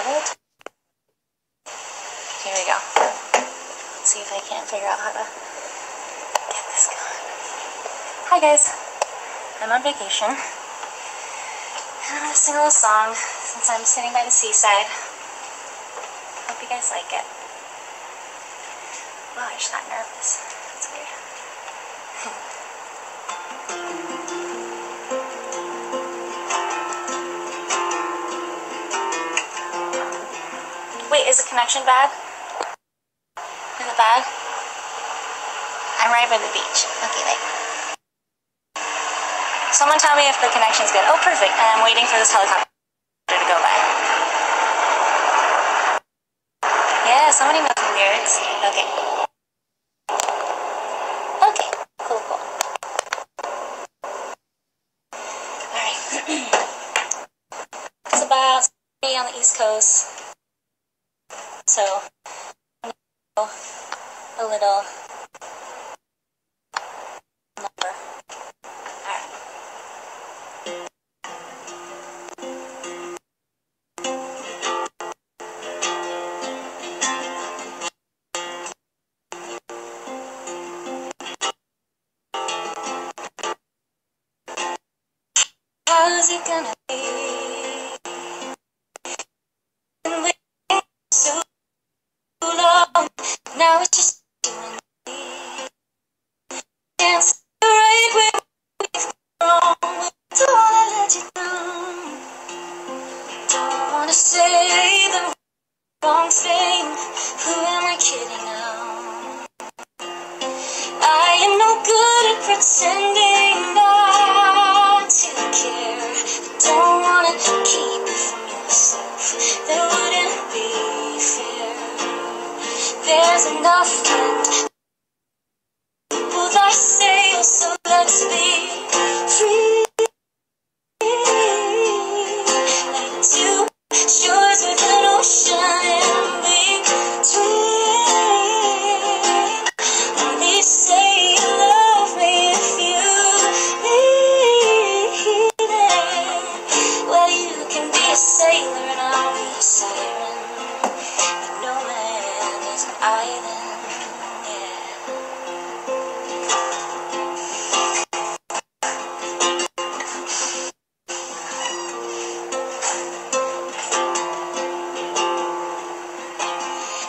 Here we go. Let's see if I can't figure out how to get this going. Hi guys. I'm on vacation. And I'm gonna sing a little song since I'm sitting by the seaside. Hope you guys like it. Wow, I just got nervous. Wait, is the connection bad? Is it bad? I'm right by the beach. Okay, wait. Someone tell me if the connection's good. Oh, perfect. And I'm waiting for this helicopter to go by. Yeah, somebody must be weird. Okay. Okay, cool, cool. Alright. it's about me on the East Coast. So, a little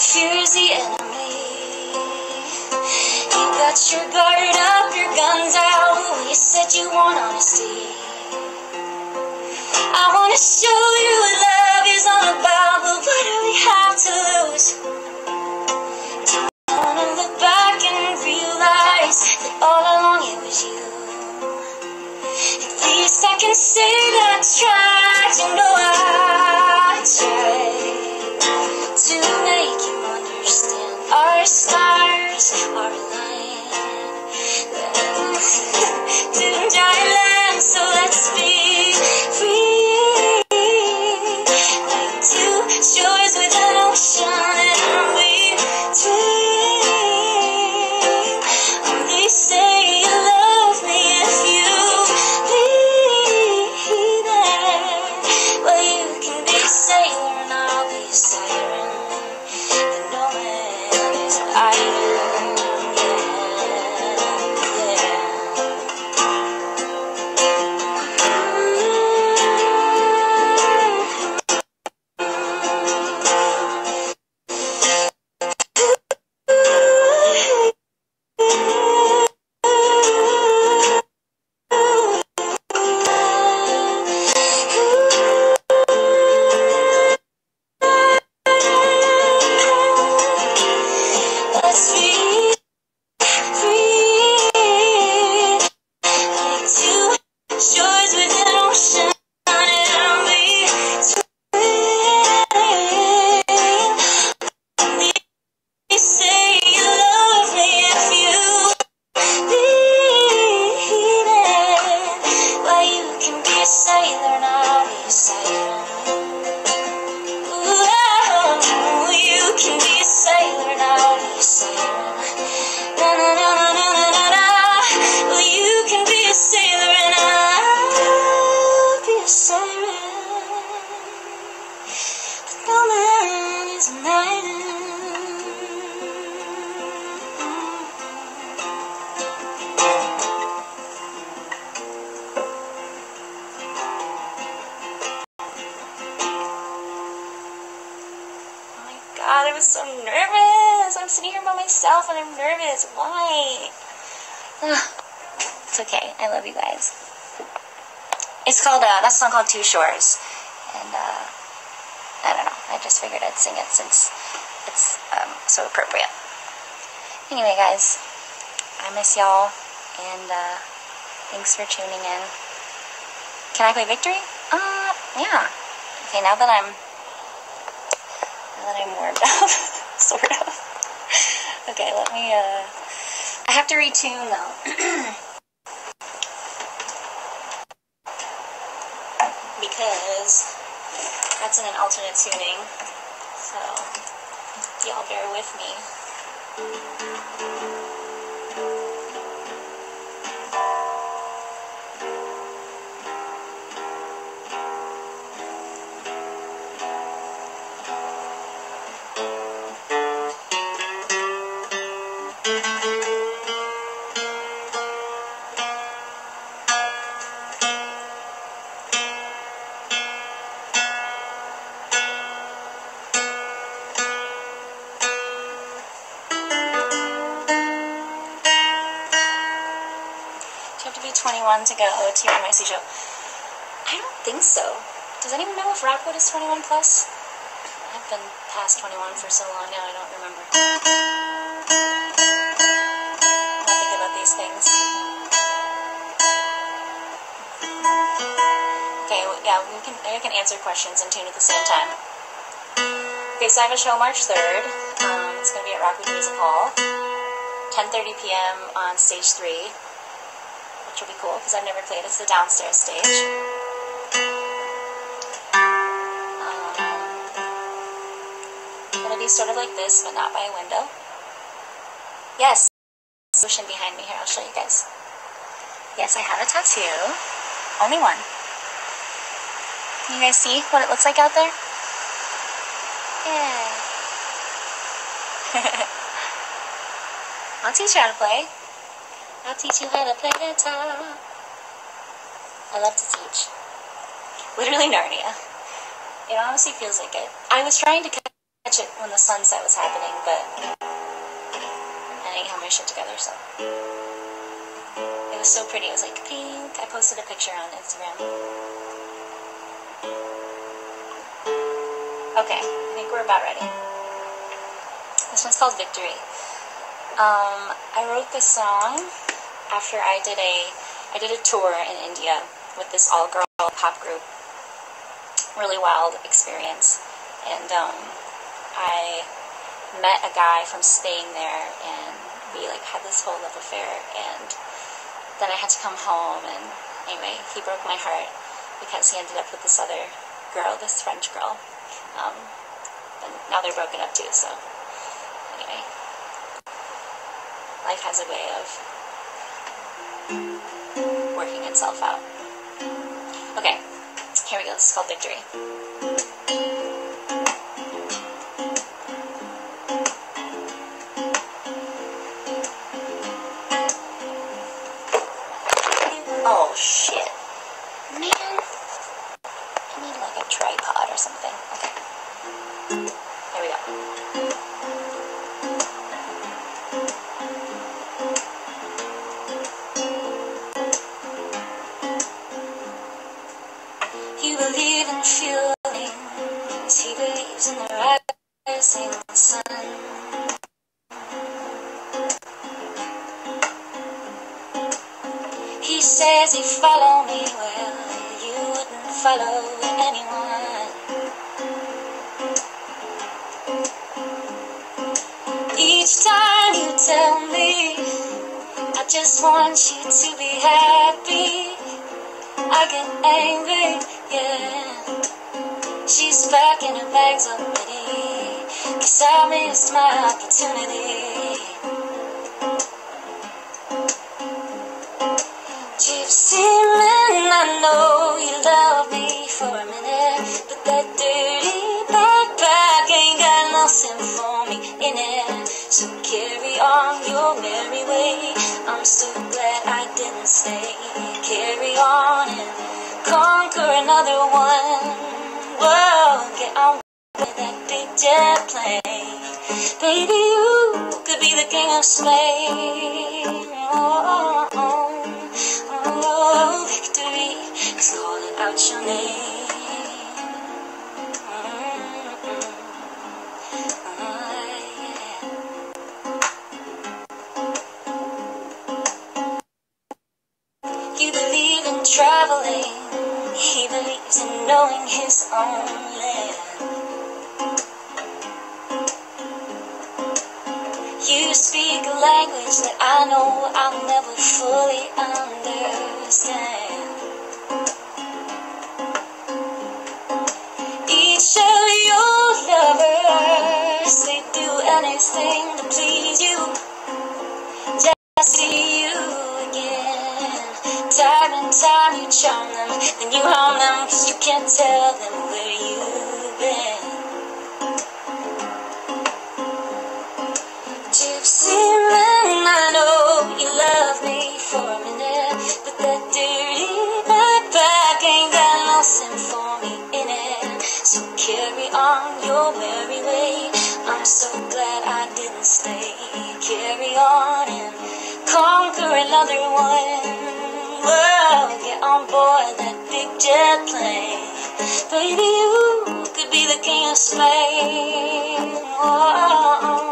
Fear's the enemy. You got your guard up, your guns out. You said you want honesty. I wanna show you what love is all about, but what do we have to lose? I wanna look back and realize that all along it was you. At least I can say that I tried. You know to so nervous. I'm sitting here by myself and I'm nervous. Why? it's okay. I love you guys. It's called, uh, that's a song called Two Shores. And, uh, I don't know. I just figured I'd sing it since it's um, so appropriate. Anyway, guys, I miss y'all. And, uh, thanks for tuning in. Can I play Victory? Uh, yeah. Okay, now that I'm, that I'm warmed up, sort of. Okay, let me, uh, I have to retune though. because that's in an alternate tuning. So, y'all bear with me. Be 21 to go to your NYC show? I don't think so. Does anyone know if Rockwood is 21 plus? I've been past 21 for so long now, I don't remember. I think about these things. Okay, yeah, we can, I can answer questions and tune at the same time. Okay, so I have a show March 3rd. Um, it's going to be at Rockwood Music Hall. 10.30 p.m. on stage 3 which will be cool because I've never played. It's the downstairs stage. Um, gonna be sort of like this, but not by a window. Yes, ocean behind me here. I'll show you guys. Yes, I have a tattoo. Only one. Can you guys see what it looks like out there? Yeah. I'll teach you how to play. I'll teach you how to play guitar. I love to teach. Literally Narnia. It honestly feels like it. I was trying to catch it when the sunset was happening, but I didn't have my shit together, so. It was so pretty. It was like pink. I posted a picture on Instagram. Okay, I think we're about ready. This one's called Victory. Um, I wrote this song after I did a I did a tour in India with this all girl pop group. Really wild experience. And um, I met a guy from Spain there and we like had this whole love affair and then I had to come home and anyway, he broke my heart because he ended up with this other girl, this French girl. Um, and now they're broken up too, so anyway. Life has a way of working itself out. Okay, here we go. This is called Victory. Oh, shit. Sun. He says he'd follow me, well, you wouldn't follow anyone. Each time you tell me, I just want you to be happy. I get angry, yeah. She's packing her bags already. Cause I missed my opportunity. Gypsy man, I know you love me for a minute. But that dirty backpack ain't got nothing for me in it. So carry on your merry way. I'm so glad I didn't stay. Carry on and conquer another one. On with that big jet plane. Baby, you could be the king of Spain. Oh, oh, oh, them, you harm them, cause you can't tell them where you've been. Gypsy man, I know you love me for a minute, but that dirty backpack ain't got no symphony in it. So carry on your merry way. I'm so glad I didn't stay. Carry on and conquer another one. Well, get on board that big jet plane. Baby, you could be the king of Spain. Oh,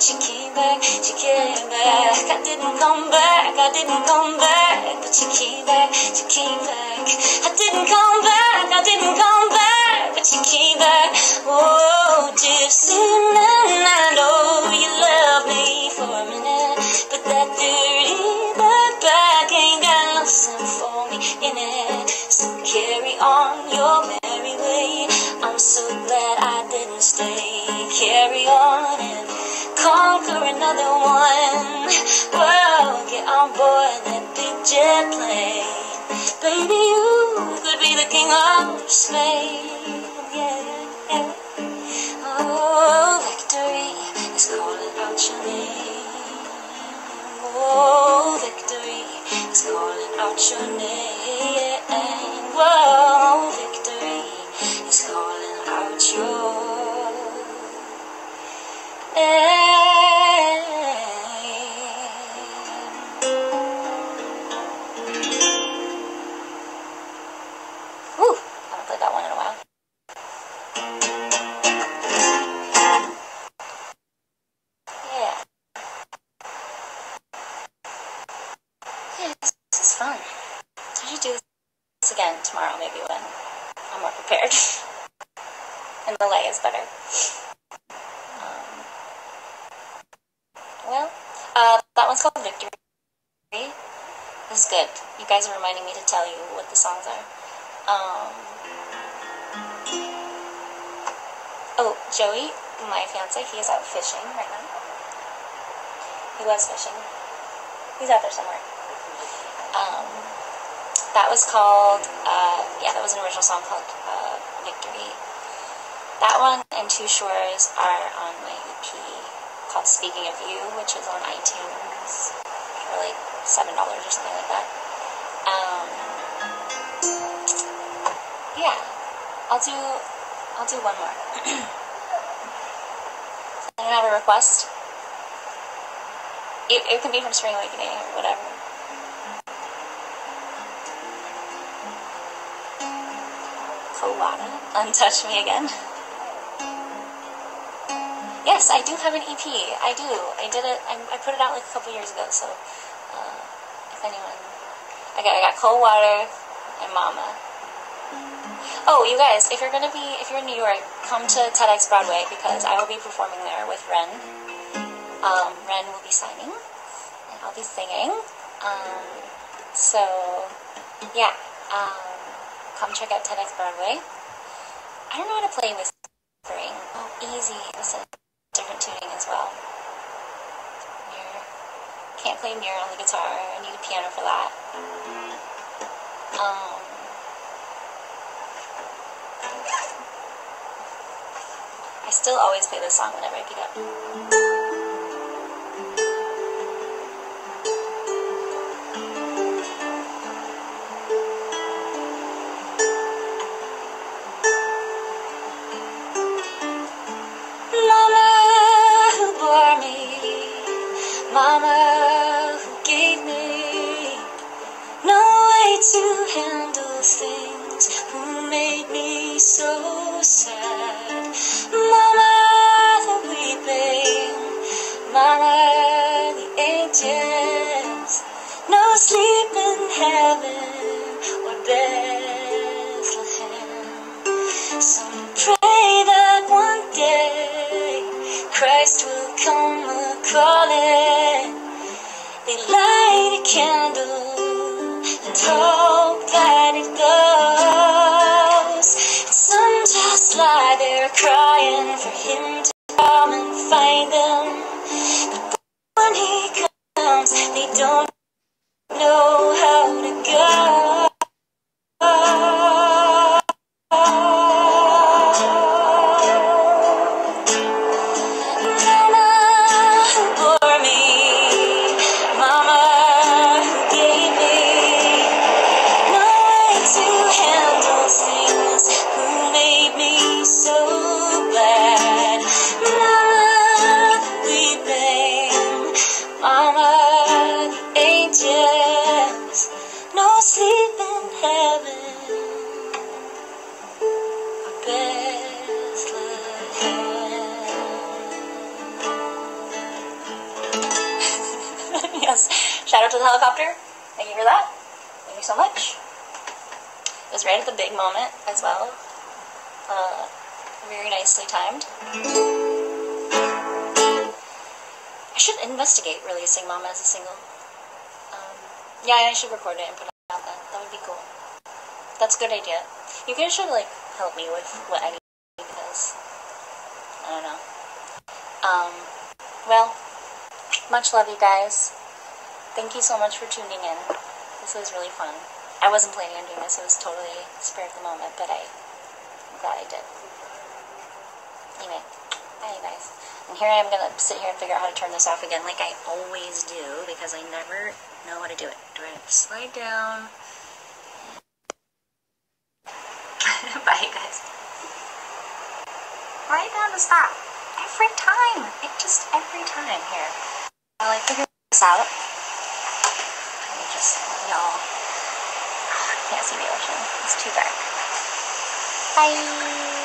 she came back. She came back. I didn't come back. I didn't come back. But she came back. She came back. I didn't come back. I didn't come back. Conquer another one. Well, get on board that big jet plane. Baby, you could be the king of Spain. Yeah, yeah. Oh, oh victory is calling out your name. Oh, victory is calling out your name. Whoa, victory is calling out your. Joey, my fiance, he is out fishing right now. He was fishing. He's out there somewhere. Um, that was called, uh, yeah, that was an original song called uh, Victory. That one and Two Shores are on my EP called Speaking of You, which is on iTunes for like $7 or something like that. Um, yeah, I'll do, I'll do one more. Have a request. It, it can be from Spring Awakening or whatever. Kowada, Untouch Me Again. Yes, I do have an EP. I do. I did it. I, I put it out like a couple years ago. So, uh, if anyone, I got I got Cold Water and Mama. Oh, you guys, if you're gonna be, if you're in New York, come to TEDx Broadway because I will be performing there with Ren. Um, Ren will be signing, and I'll be singing. Um, so, yeah, um, come check out TEDx Broadway. I don't know how to play whispering. Oh, easy. This is different tuning as well. Here. Can't play mirror on the guitar. I need a piano for that. Um, I still always play this song whenever I pick up. Calling. They light a candle and hope that it glows. Some just lie there crying for him to come and find them. Uh, very nicely timed. I should investigate releasing Mama as a single. Um, yeah, I should record it and put it out then. That would be cool. That's a good idea. You guys should like help me with what I need because I don't know. Um, well, much love, you guys. Thank you so much for tuning in. This was really fun. I wasn't planning on doing this. It was totally spur of the moment, but I, glad I did. Anyway, bye, you guys. And here I am gonna sit here and figure out how to turn this off again, like I always do, because I never know how to do it. Do I slide down? Bye, you guys. Right down to stop. Every time. It just every time here. While I figure this out. Let me just y'all. Can't see the ocean. It's too dark. Bye.